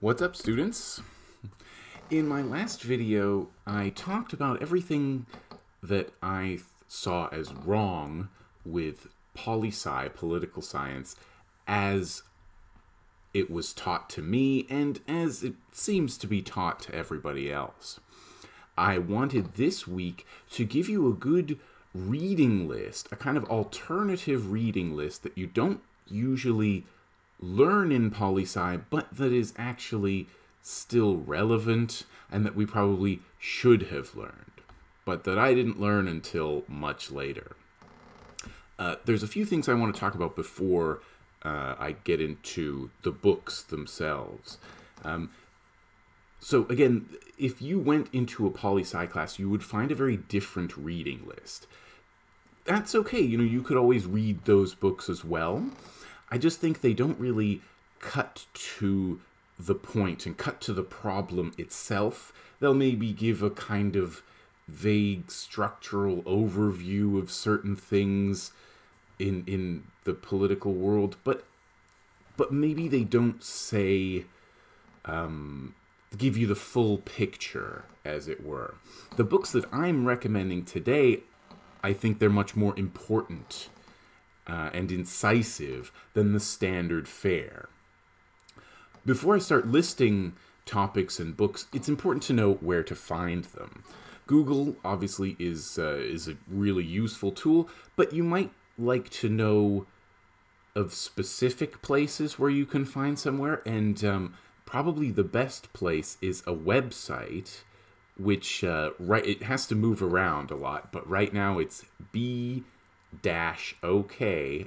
What's up, students? In my last video, I talked about everything that I saw as wrong with poli sci, political science, as it was taught to me and as it seems to be taught to everybody else. I wanted this week to give you a good reading list, a kind of alternative reading list that you don't usually learn in poli sci, but that is actually still relevant and that we probably should have learned, but that I didn't learn until much later. Uh, there's a few things I want to talk about before uh, I get into the books themselves. Um, so again, if you went into a poli sci class, you would find a very different reading list. That's okay. You know, you could always read those books as well. I just think they don't really cut to the point and cut to the problem itself. They'll maybe give a kind of vague structural overview of certain things in in the political world, but but maybe they don't say um, give you the full picture, as it were. The books that I'm recommending today, I think they're much more important uh, and incisive than the standard fare. Before I start listing topics and books, it's important to know where to find them. Google obviously is uh, is a really useful tool, but you might like to know of specific places where you can find somewhere, and um, probably the best place is a website, which uh, right it has to move around a lot, but right now it's b ok.cc.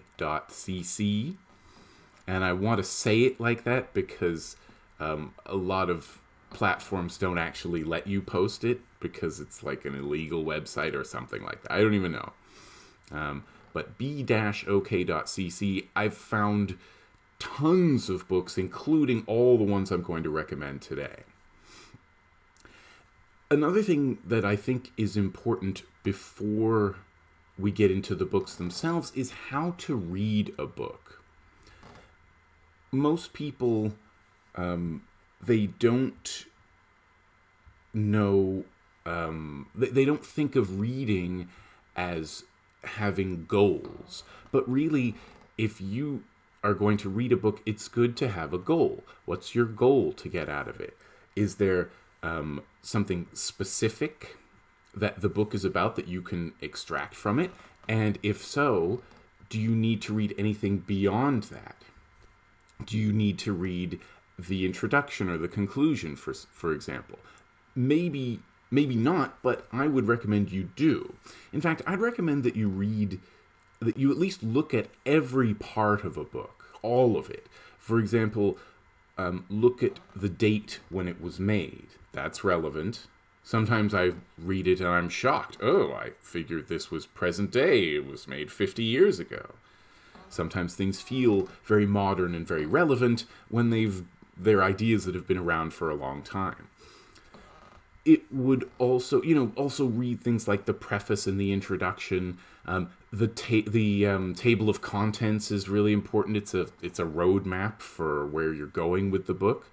And I want to say it like that because um, a lot of platforms don't actually let you post it because it's like an illegal website or something like that. I don't even know. Um, but b-ok.cc, I've found tons of books, including all the ones I'm going to recommend today. Another thing that I think is important before we get into the books themselves is how to read a book. Most people, um, they don't know, um, they, they don't think of reading as having goals. But really, if you are going to read a book, it's good to have a goal. What's your goal to get out of it? Is there um, something specific that the book is about that you can extract from it? And if so, do you need to read anything beyond that? Do you need to read the introduction or the conclusion, for, for example? Maybe, maybe not, but I would recommend you do. In fact, I'd recommend that you read, that you at least look at every part of a book, all of it. For example, um, look at the date when it was made. That's relevant. Sometimes I read it and I'm shocked. Oh, I figured this was present day. It was made 50 years ago. Sometimes things feel very modern and very relevant when they've they're ideas that have been around for a long time. It would also, you know, also read things like the preface and the introduction. Um, the ta- the um, table of contents is really important. It's a it's a roadmap for where you're going with the book.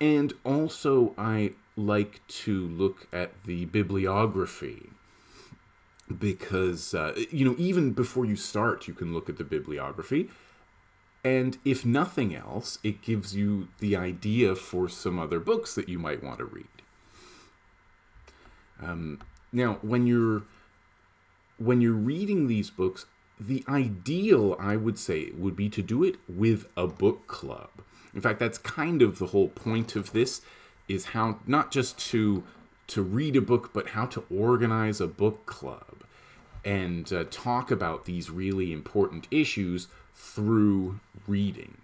And also, I like to look at the bibliography because uh, you know even before you start you can look at the bibliography. And if nothing else it gives you the idea for some other books that you might want to read. Um, now when you're when you're reading these books the ideal i would say would be to do it with a book club. In fact that's kind of the whole point of this is how not just to to read a book, but how to organize a book club and uh, talk about these really important issues through reading.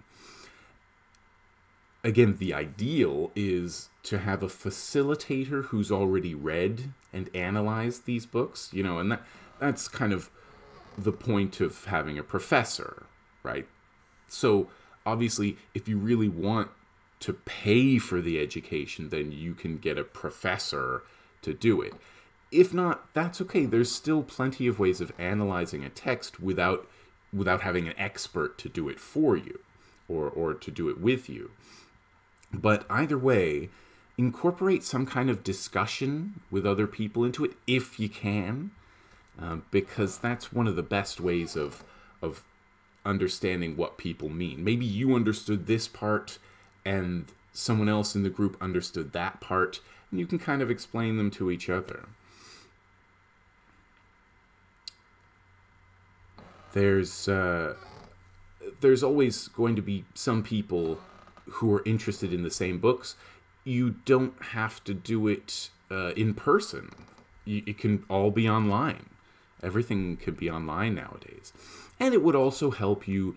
Again, the ideal is to have a facilitator who's already read and analyzed these books, you know, and that that's kind of the point of having a professor, right? So, obviously, if you really want to pay for the education, then you can get a professor to do it. If not, that's okay. There's still plenty of ways of analyzing a text without without having an expert to do it for you or or to do it with you. But either way, incorporate some kind of discussion with other people into it if you can, uh, because that's one of the best ways of of understanding what people mean. Maybe you understood this part, and someone else in the group understood that part, and you can kind of explain them to each other. There's uh, there's always going to be some people who are interested in the same books. You don't have to do it uh, in person. It can all be online. Everything can be online nowadays. And it would also help you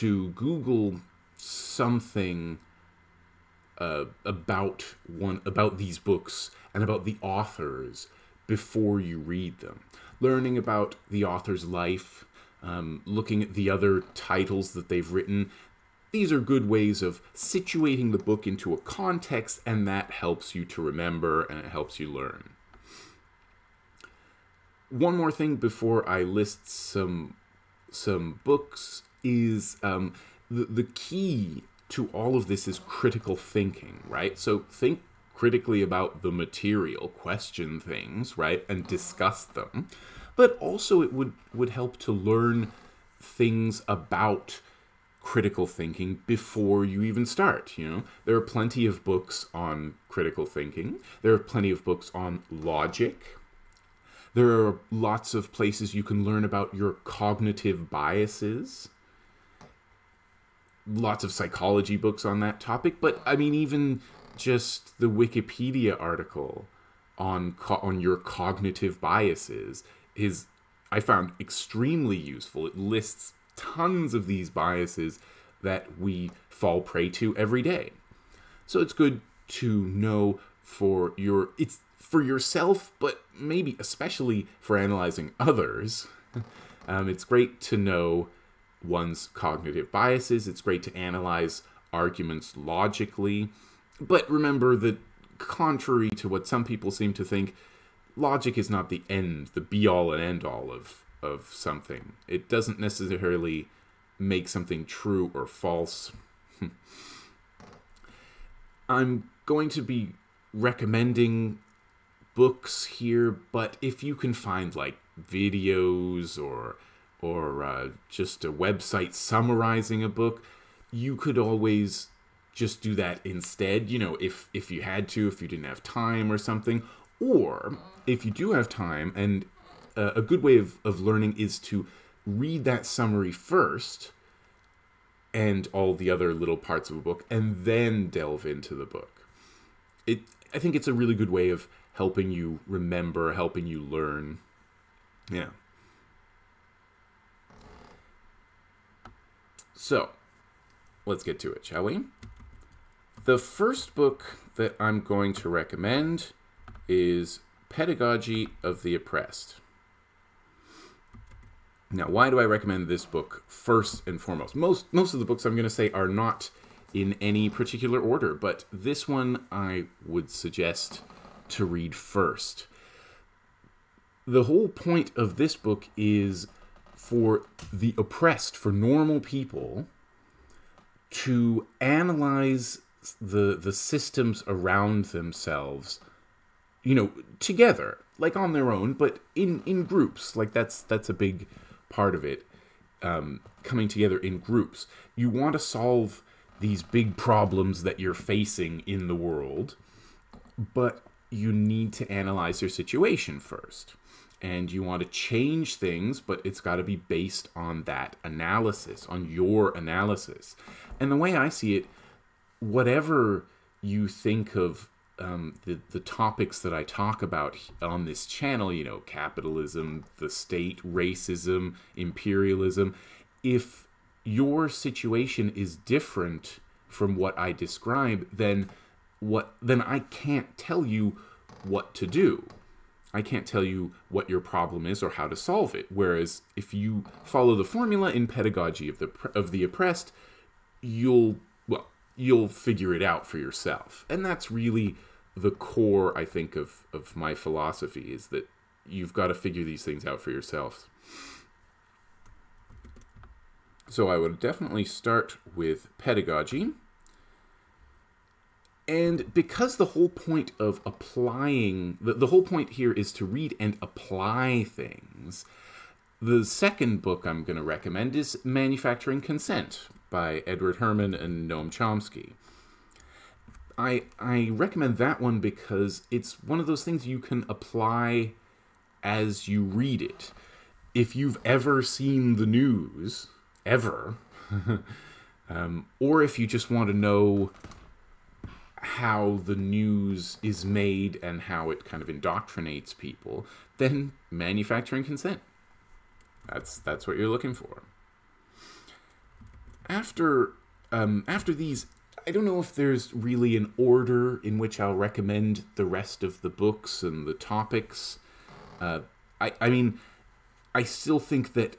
to Google something uh, about one about these books and about the authors before you read them. Learning about the author's life, um, looking at the other titles that they've written. These are good ways of situating the book into a context, and that helps you to remember and it helps you learn. One more thing before I list some some books is um, the the key to all of this is critical thinking, right? So think critically about the material, question things, right, and discuss them. But also it would would help to learn things about critical thinking before you even start you know? There are plenty of books on critical thinking. There are plenty of books on logic. There are lots of places you can learn about your cognitive biases lots of psychology books on that topic but i mean even just the wikipedia article on on your cognitive biases is I found extremely useful. It lists tons of these biases that we fall prey to every day. So it's good to know for your it's for yourself, but maybe especially for analyzing others. um, it's great to know one's cognitive biases. It's great to analyze arguments logically. But remember that, contrary to what some people seem to think, logic is not the end, the be all and end all of of something. It doesn't necessarily make something true or false. I'm going to be recommending books here, but if you can find like videos or or uh, just a website summarizing a book, you could always just do that instead. You know, if if you had to, if you didn't have time or something, or if you do have time, and uh, a good way of, of learning is to read that summary first and all the other little parts of a book, and then delve into the book. It, I think it's a really good way of helping you remember, helping you learn. Yeah. So, let's get to it, shall we? The first book that I'm going to recommend is Pedagogy of the Oppressed. Now, why do I recommend this book first and foremost? Most most of the books I'm going to say are not in any particular order, but this one I would suggest to read first. The whole point of this book is for the oppressed, for normal people, to analyze the the systems around themselves you know, together, like on their own, but in in groups. Like that's that's a big part of it. Um, coming together in groups. You want to solve these big problems that you're facing in the world, but you need to analyze your situation first. And you want to change things, but it's got to be based on that analysis, on your analysis. And the way I see it, whatever you think of um, the the topics that I talk about on this channel, you know, capitalism, the state, racism, imperialism, if your situation is different from what I describe, then what then I can't tell you what to do. I can't tell you what your problem is or how to solve it. Whereas if you follow the formula in pedagogy of the of the oppressed, you'll well, you'll figure it out for yourself. And that's really the core, I think, of, of my philosophy is that you've got to figure these things out for yourself. So I would definitely start with pedagogy. And because the whole point of applying, the, the whole point here is to read and apply things, the second book I'm going to recommend is Manufacturing Consent by Edward Herman and Noam Chomsky. I, I recommend that one because it's one of those things you can apply as you read it. If you've ever seen the news, ever, um, or if you just want to know how the news is made and how it kind of indoctrinates people, then manufacturing consent. That's that's what you're looking for. After um, after these, I don't know if there's really an order in which I'll recommend the rest of the books and the topics. Uh, I I mean, I still think that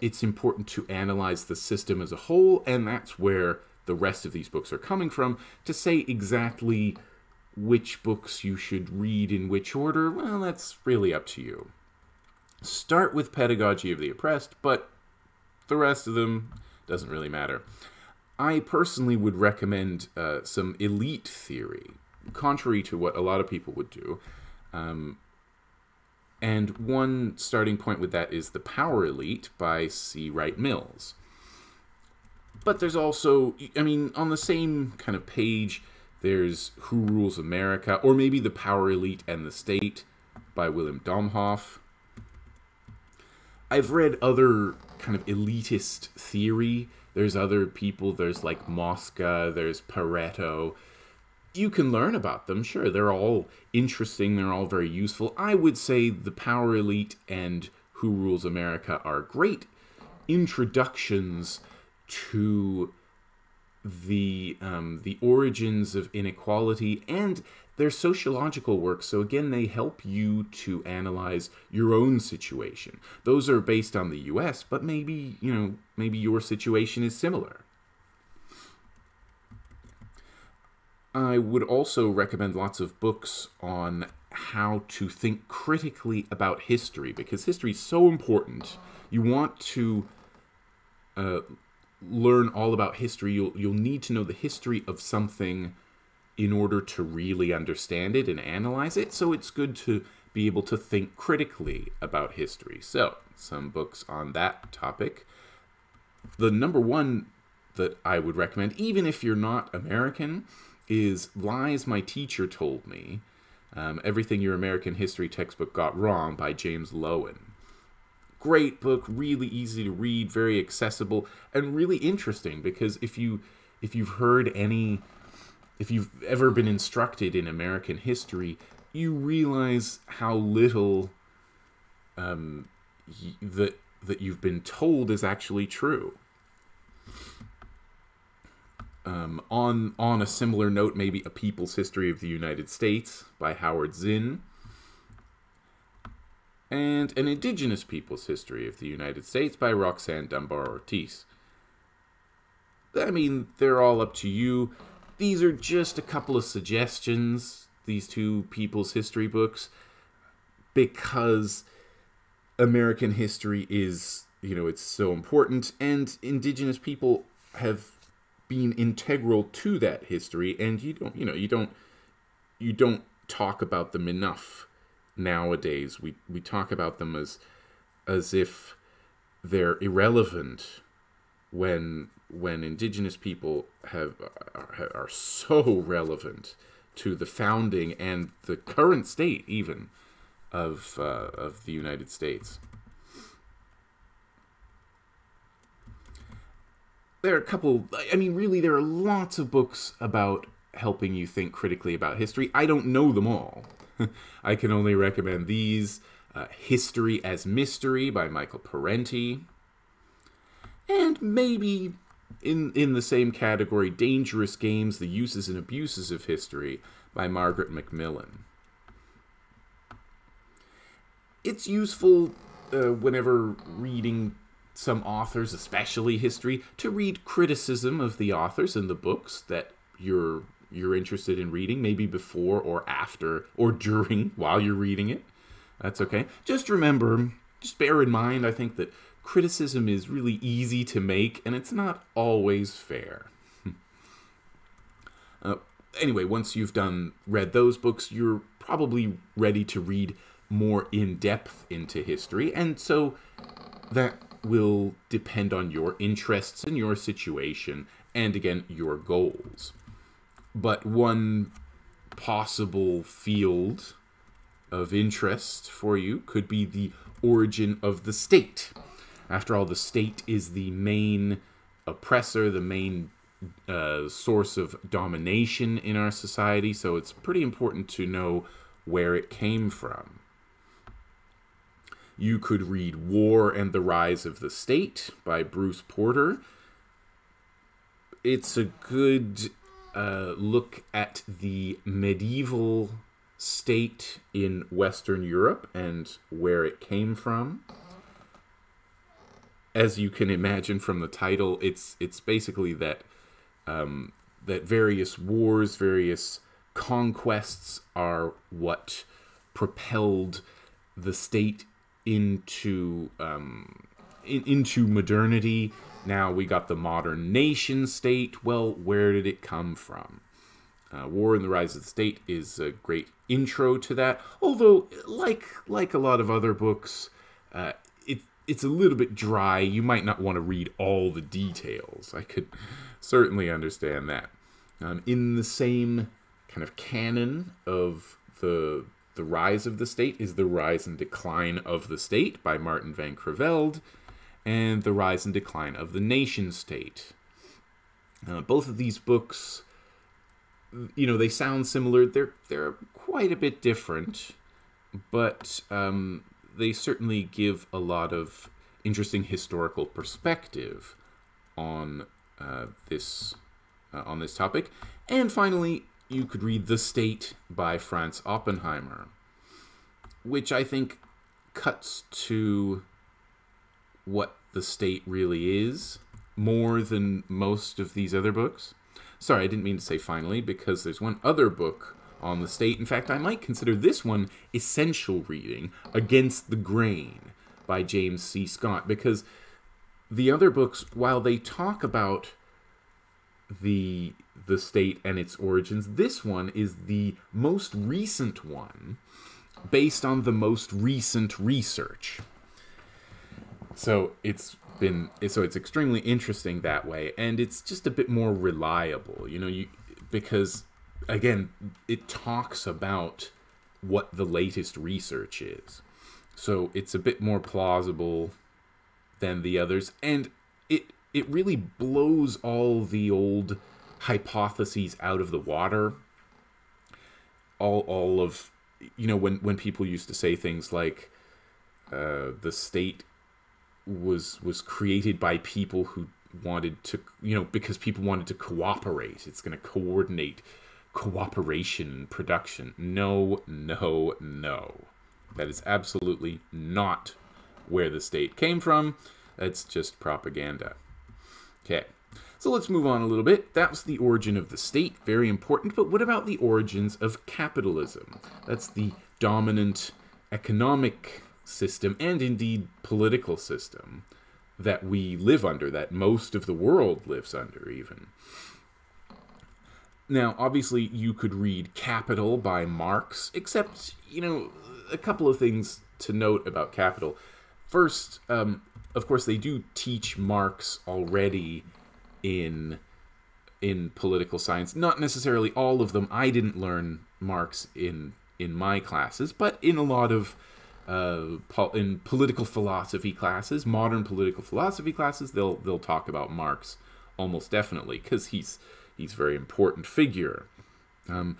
it's important to analyze the system as a whole, and that's where the rest of these books are coming from. To say exactly which books you should read in which order, well, that's really up to you. Start with Pedagogy of the Oppressed, but the rest of them doesn't really matter. I personally would recommend uh, some elite theory, contrary to what a lot of people would do. Um, and one starting point with that is The Power Elite by C. Wright Mills. But there's also, I mean, on the same kind of page, there's Who Rules America, or maybe The Power Elite and the State by William Domhoff. I've read other kind of elitist theory. There's other people, there's like Mosca, there's Pareto. You can learn about them, sure. They're all interesting, they're all very useful. I would say The Power Elite and Who Rules America are great introductions to the um, the origins of inequality and their sociological work. So again, they help you to analyze your own situation. Those are based on the U.S., but maybe you know maybe your situation is similar. I would also recommend lots of books on how to think critically about history because history is so important. You want to uh, learn all about history, you'll you'll need to know the history of something in order to really understand it and analyze it. So it's good to be able to think critically about history. So, some books on that topic. The number one that I would recommend, even if you're not American, is Lies My Teacher Told Me um, Everything Your American History Textbook Got Wrong by James Loewen. Great book, really easy to read, very accessible, and really interesting because if you if you've heard any if you've ever been instructed in American history, you realize how little um, that that you've been told is actually true. Um, on on a similar note, maybe a People's History of the United States by Howard Zinn and An Indigenous People's History of the United States by Roxanne Dunbar Ortiz. I mean, they're all up to you. These are just a couple of suggestions, these two people's history books, because American history is, you know, it's so important, and Indigenous people have been integral to that history, and you don't, you know, you don't, you don't talk about them enough nowadays. We we talk about them as as if they're irrelevant when when indigenous people have are, are so relevant to the founding and the current state even of uh, of the United States. There are a couple. I mean, really, there are lots of books about helping you think critically about history. I don't know them all. I can only recommend these uh, History as Mystery by Michael Parenti. And maybe in, in the same category, Dangerous Games The Uses and Abuses of History by Margaret MacMillan. It's useful uh, whenever reading some authors, especially history, to read criticism of the authors and the books that you're you're interested in reading, maybe before or after or during while you're reading it. That's okay. Just remember, just bear in mind, I think that criticism is really easy to make and it's not always fair. uh, anyway, once you've done read those books, you're probably ready to read more in depth into history, and so that will depend on your interests and your situation, and again, your goals. But one possible field of interest for you could be the origin of the state. After all, the state is the main oppressor, the main uh, source of domination in our society, so it's pretty important to know where it came from. You could read War and the Rise of the State by Bruce Porter. It's a good uh, look at the medieval state in Western Europe and where it came from. As you can imagine from the title, it's it's basically that um, that various wars, various conquests are what propelled the state into um, in, into modernity. Now we got the modern nation state. Well, where did it come from? Uh, War and the Rise of the State is a great intro to that. Although, like like a lot of other books, uh, it it's a little bit dry. You might not want to read all the details. I could certainly understand that. Um, in the same kind of canon of the the rise of the state is the rise and decline of the state by Martin van Creveld, and the rise and decline of the nation state. Uh, both of these books, you know, they sound similar. They're they're quite a bit different, but um, they certainly give a lot of interesting historical perspective on uh, this uh, on this topic. And finally, you could read The State by Franz Oppenheimer, which I think cuts to what the state really is more than most of these other books. Sorry, I didn't mean to say finally, because there's one other book on the state. In fact, I might consider this one essential reading, Against the Grain by James C. Scott, because the other books, while they talk about the the state and its origins, this one is the most recent one based on the most recent research. So it's been so it's extremely interesting that way and it's just a bit more reliable, you know, you because again, it talks about what the latest research is. So it's a bit more plausible than the others and it it really blows all the old hypotheses out of the water all all of you know when when people used to say things like uh, the state was was created by people who wanted to you know because people wanted to cooperate it's going to coordinate cooperation and production no no no that is absolutely not where the state came from that's just propaganda. Okay, so let's move on a little bit. That's the origin of the state, very important. But what about the origins of capitalism? That's the dominant economic system and indeed political system that we live under, that most of the world lives under, even. Now, obviously, you could read Capital by Marx, except, you know, a couple of things to note about Capital. First, um, of course, they do teach Marx already in in political science. Not necessarily all of them. I didn't learn Marx in in my classes, but in a lot of uh, in political philosophy classes, modern political philosophy classes, they'll they'll talk about Marx almost definitely because he's he's a very important figure. Um,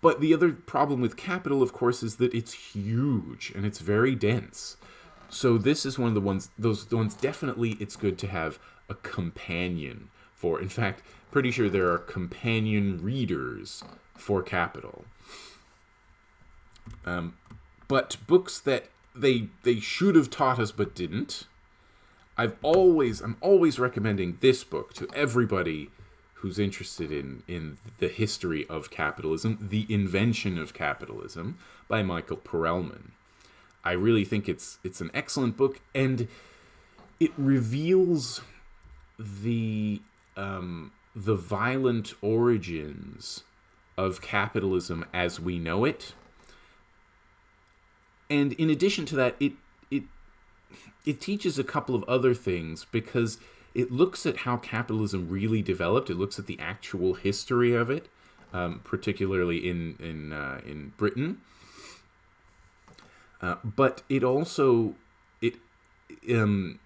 but the other problem with Capital, of course, is that it's huge and it's very dense. So this is one of the ones those the ones definitely it's good to have a companion for. In fact, pretty sure there are companion readers for Capital. Um, but books that they they should have taught us but didn't. I've always I'm always recommending this book to everybody who's interested in in the history of capitalism, The Invention of Capitalism by Michael Perelman. I really think it's it's an excellent book, and it reveals the um, the violent origins of capitalism as we know it. And in addition to that, it it it teaches a couple of other things because it looks at how capitalism really developed. It looks at the actual history of it, um, particularly in in uh, in Britain. Uh, but it also it um,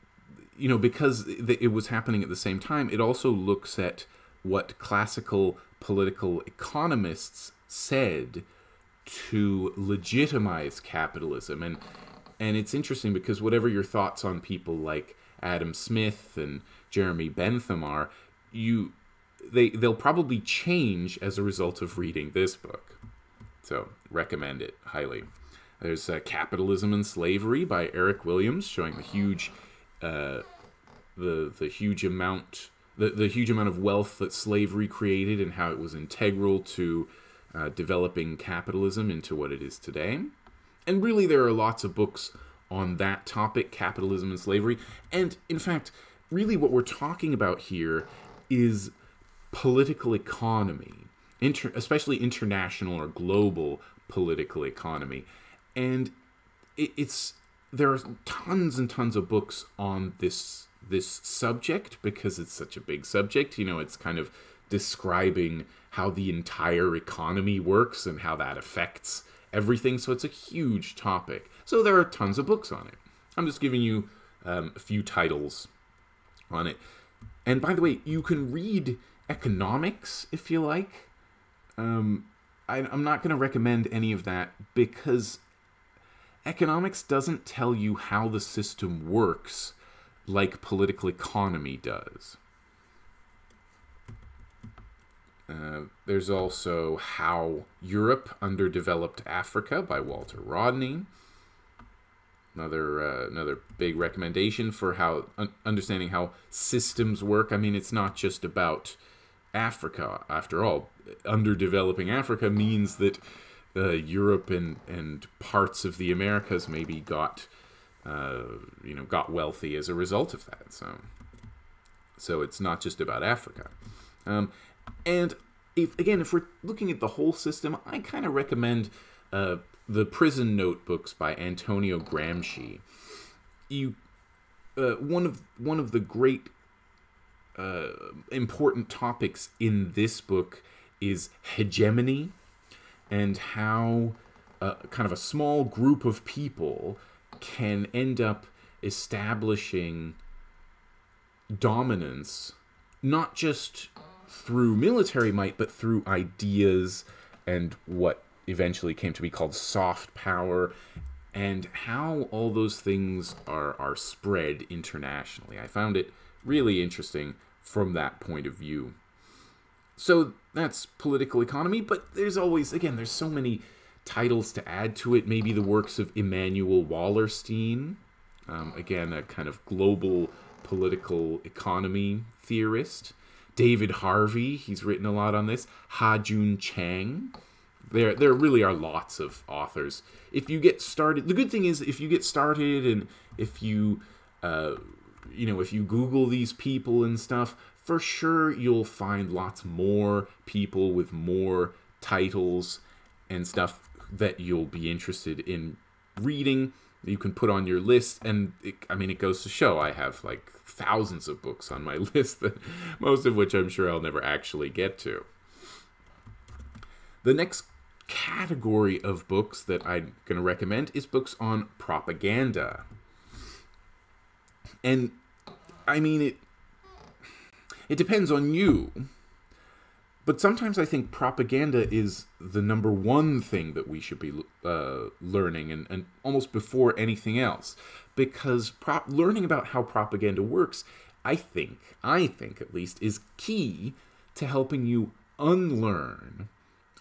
you know because it was happening at the same time. It also looks at what classical political economists said to legitimize capitalism and and it's interesting because whatever your thoughts on people like Adam Smith and Jeremy Bentham are, you they they'll probably change as a result of reading this book. So recommend it highly. There's uh, Capitalism and Slavery by Eric Williams, showing the huge uh, the the huge amount the, the huge amount of wealth that slavery created and how it was integral to uh, developing capitalism into what it is today. And really, there are lots of books on that topic, capitalism and slavery. And in fact, really what we're talking about here is political economy, inter- especially international or global political economy. And it, it's there are tons and tons of books on this this subject because it's such a big subject. You know, it's kind of describing how the entire economy works and how that affects everything. So it's a huge topic. So there are tons of books on it. I'm just giving you um, a few titles on it. And by the way, you can read economics if you like. Um, I, I'm not going to recommend any of that because economics doesn't tell you how the system works like political economy does. Uh, there's also How Europe Underdeveloped Africa by Walter Rodney. Another uh, another big recommendation for how un- understanding how systems work. I mean, it's not just about Africa. After all, underdeveloping Africa means that uh, Europe and and parts of the Americas maybe got uh, you know got wealthy as a result of that. So so it's not just about Africa. Um, and if, again, if we're looking at the whole system, I kind of recommend uh, the Prison Notebooks by Antonio Gramsci. You, uh, one of one of the great uh, important topics in this book is hegemony and how uh, kind of a small group of people can end up establishing dominance not just through military might, but through ideas and what eventually came to be called soft power, and how all those things are, are spread internationally. I found it really interesting from that point of view. So that's political economy, but there's always, again, there's so many titles to add to it. Maybe the works of Immanuel Wallerstein, um, again, a kind of global political economy theorist. David Harvey, he's written a lot on this. Ha-Joon Chang. There, there really are lots of authors. If you get started, the good thing is if you get started and if you, uh, you know, if you Google these people and stuff, for sure you'll find lots more people with more titles and stuff that you'll be interested in reading you can put on your list and it, i mean it goes to show i have like thousands of books on my list that most of which i'm sure i'll never actually get to. The next category of books that i'm going to recommend is books on propaganda. And i mean it it depends on you but sometimes I think propaganda is the number one thing that we should be uh, learning, and, and almost before anything else, because pro- learning about how propaganda works, I think, I think at least, is key to helping you unlearn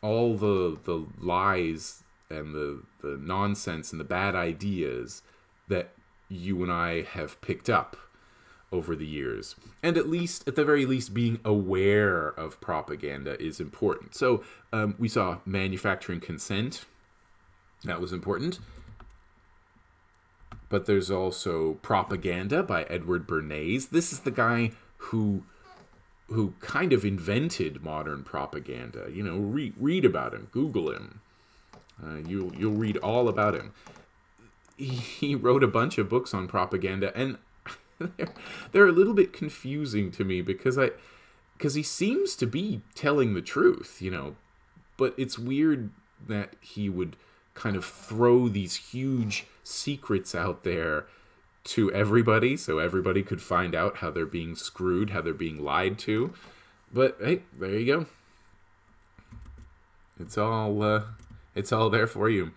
all the the lies and the the nonsense and the bad ideas that you and I have picked up over the years. And at least, at the very least, being aware of propaganda is important. So um, we saw manufacturing consent, that was important. But there's also Propaganda by Edward Bernays. This is the guy who who kind of invented modern propaganda. You know, re- read about him, Google him. Uh, you'll you'll read all about him. He, he wrote a bunch of books on propaganda, and they're, they're a little bit confusing to me because I because he seems to be telling the truth, you know, but it's weird that he would kind of throw these huge secrets out there to everybody so everybody could find out how they're being screwed, how they're being lied to. But hey, there you go. It's all uh, it's all there for you.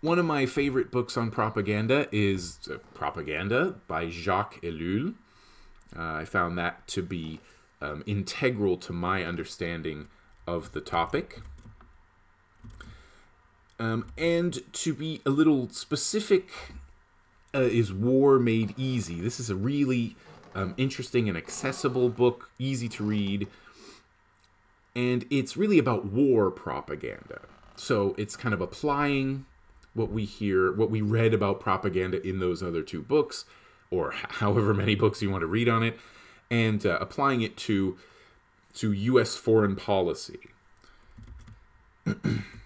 One of my favorite books on propaganda is uh, Propaganda by Jacques Ellul. Uh, I found that to be um, integral to my understanding of the topic. Um, and to be a little specific, uh, is War Made Easy. This is a really um, interesting and accessible book, easy to read. And it's really about war propaganda. So it's kind of applying what we hear, what we read about propaganda in those other two books, or however many books you want to read on it, and uh, applying it to to U.S. foreign policy.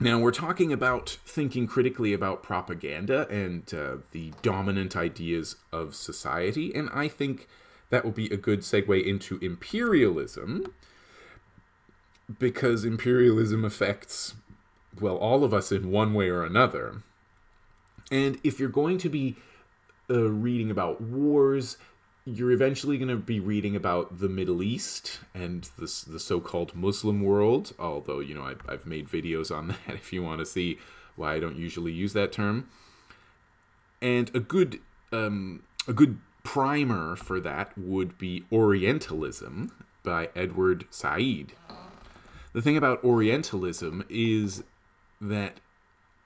now we're talking about thinking critically about propaganda and uh, the dominant ideas of society, and I think that will be a good segue into imperialism because imperialism affects well all of us in one way or another. And if you're going to be uh, reading about wars you're eventually going to be reading about the Middle East and the, the so-called Muslim world. Although you know I, I've made videos on that if you want to see why I don't usually use that term. And a good um, a good primer for that would be Orientalism by Edward Said. The thing about Orientalism is that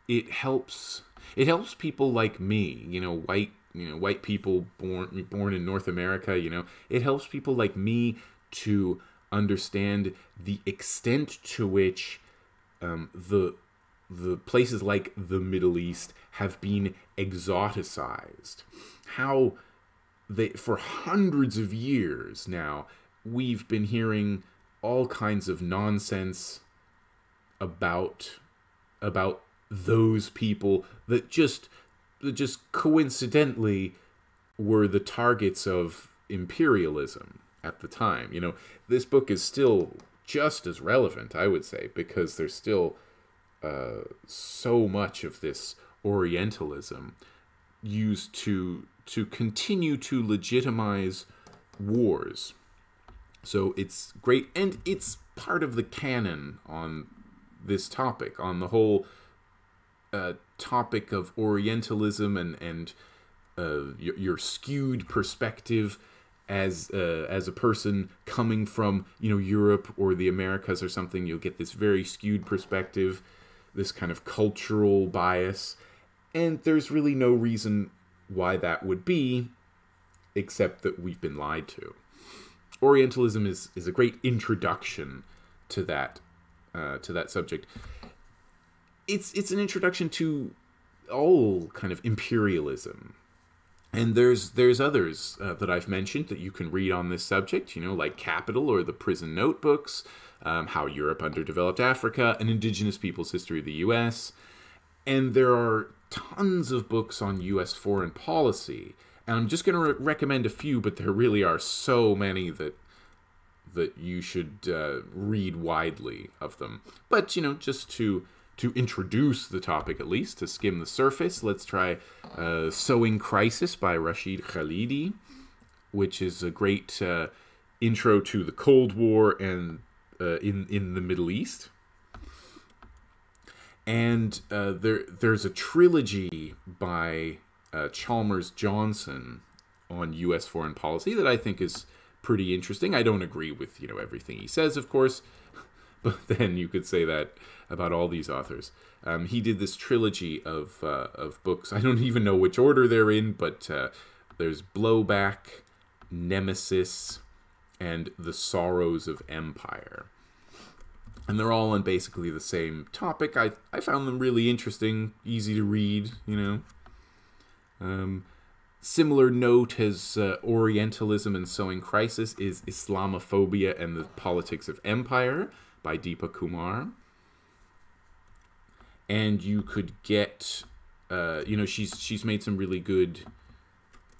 it helps it helps people like me, you know, white you know white people born born in North America, you know, it helps people like me to understand the extent to which um, the the places like the Middle East have been exoticized. How they for hundreds of years now we've been hearing all kinds of nonsense about about those people that just just coincidentally were the targets of imperialism at the time. You know, this book is still just as relevant, I would say, because there's still uh, so much of this Orientalism used to to continue to legitimize wars. So it's great, and it's part of the canon on this topic, on the whole uh, topic of Orientalism and and uh, your, your, skewed perspective as uh, as a person coming from you know Europe or the Americas or something, you'll get this very skewed perspective, this kind of cultural bias, and there's really no reason why that would be, except that we've been lied to. Orientalism is is a great introduction to that uh, to that subject it's it's an introduction to all kind of imperialism and there's there's others uh, that I've mentioned that you can read on this subject, you know, like Capital or the Prison Notebooks, um, How Europe Underdeveloped Africa, An Indigenous People's History of the U.S., and there are tons of books on U.S. foreign policy. And I'm just going to re- recommend a few, but there really are so many that that you should uh, read widely of them. But you know, just to to introduce the topic at least, to skim the surface, let's try uh, Sowing Crisis by Rashid Khalidi, which is a great uh, intro to the Cold War and uh, in, in the Middle East. And uh, there, there's a trilogy by uh, Chalmers Johnson on U.S. foreign policy that I think is pretty interesting. I don't agree with you know everything he says, of course, but then you could say that about all these authors. Um, he did this trilogy of uh, of books. I don't even know which order they're in, but uh, there's Blowback, Nemesis, and The Sorrows of Empire. And they're all on basically the same topic. I, I found them really interesting, easy to read, you know. Um, similar note as uh, Orientalism and Sowing Crisis is Islamophobia and the Politics of Empire by Deepa Kumar. And you could get, uh, you know, she's she's made some really good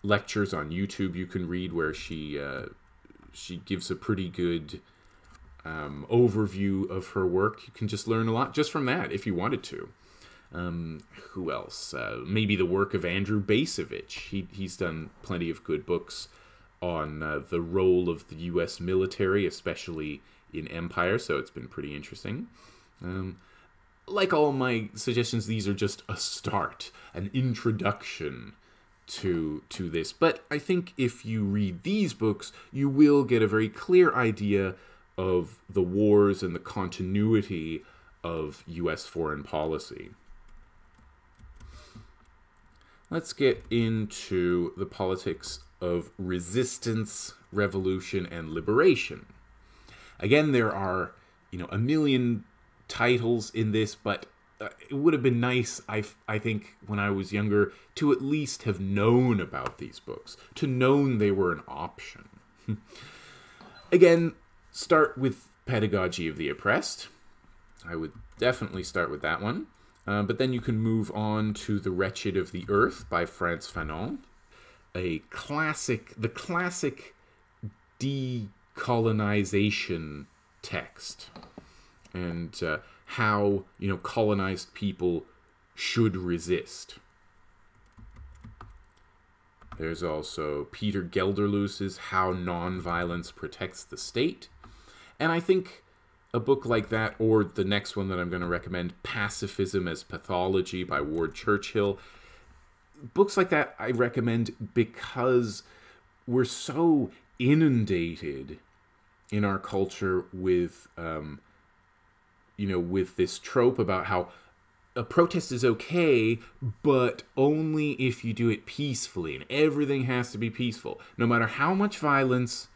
lectures on YouTube you can read where she uh, she gives a pretty good um, overview of her work. You can just learn a lot just from that if you wanted to. Um, who else? Uh, maybe the work of Andrew Bacevich. He, he's done plenty of good books on uh, the role of the U.S. military, especially in empire, so it's been pretty interesting. Um, like all my suggestions, these are just a start, an introduction to to this. But I think if you read these books, you will get a very clear idea of the wars and the continuity of U.S. foreign policy. Let's get into the politics of resistance, revolution, and liberation. Again, there are, you know, a million titles in this, but uh, it would have been nice, I, I think, when I was younger, to at least have known about these books, to known they were an option. Again, start with Pedagogy of the Oppressed. I would definitely start with that one. Uh, but then you can move on to The Wretched of the Earth by Frantz Fanon, a classic, the classic decolonization text, and uh, how you know colonized people should resist. There's also Peter Gelderloos's How Nonviolence Protects the State. And I think a book like that, or the next one that I'm going to recommend, Pacifism as Pathology by Ward Churchill, books like that I recommend because we're so inundated in our culture with, um, you know, with this trope about how a protest is okay, but only if you do it peacefully, and everything has to be peaceful. No matter how much violence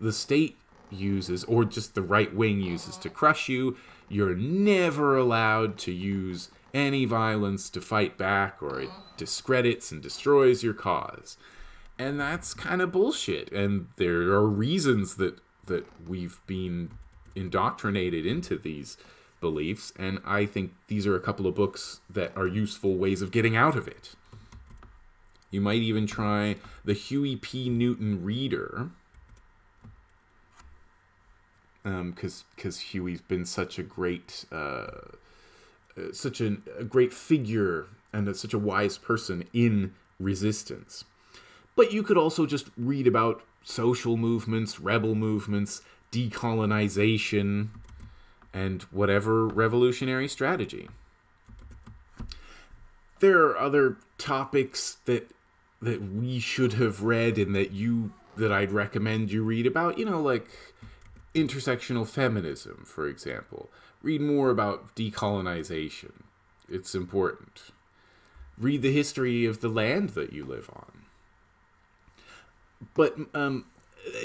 the state uses, or just the right wing uses to crush you, you're never allowed to use any violence to fight back, or it discredits and destroys your cause. And that's kind of bullshit. And there are reasons that that we've been indoctrinated into these beliefs, and I think these are a couple of books that are useful ways of getting out of it. You might even try the Huey P. Newton Reader, because um, because Huey's been such a great uh, uh, such an, a great figure and a, such a wise person in resistance. But you could also just read about social movements, rebel movements, decolonization, and whatever revolutionary strategy. There are other topics that that we should have read and that you that I'd recommend you read about, you know, like intersectional feminism, for example. Read more about decolonization. It's important. Read the history of the land that you live on. But um,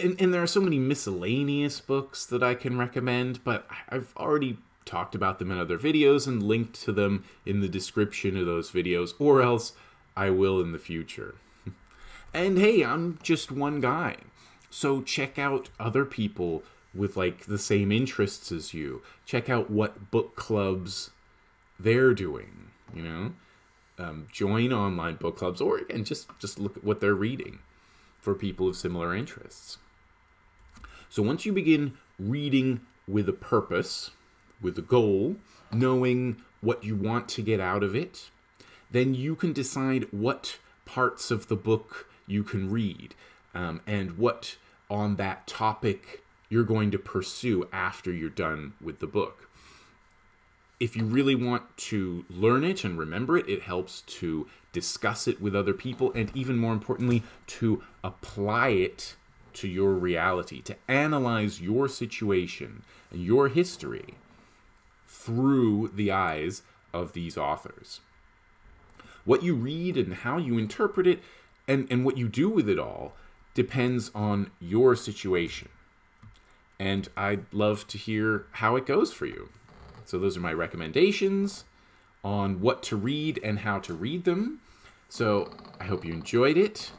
and, and, there are so many miscellaneous books that I can recommend, but I've already talked about them in other videos and linked to them in the description of those videos, or else I will in the future. and hey, I'm just one guy. So check out other people with like the same interests as you. Check out what book clubs they're doing, you know? Um, join online book clubs or again just just look at what they're reading for people of similar interests. So once you begin reading with a purpose, with a goal, knowing what you want to get out of it, then you can decide what parts of the book you can read um, and what on that topic you're going to pursue after you're done with the book. If you really want to learn it and remember it, it helps to discuss it with other people, and even more importantly, to apply it to your reality, to analyze your situation and your history through the eyes of these authors. What you read and how you interpret it and, and what you do with it all depends on your situation. And I'd love to hear how it goes for you. So, those are my recommendations on what to read and how to read them. So I hope you enjoyed it.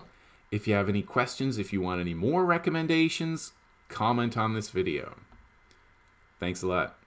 If you have any questions, if you want any more recommendations, comment on this video. Thanks a lot.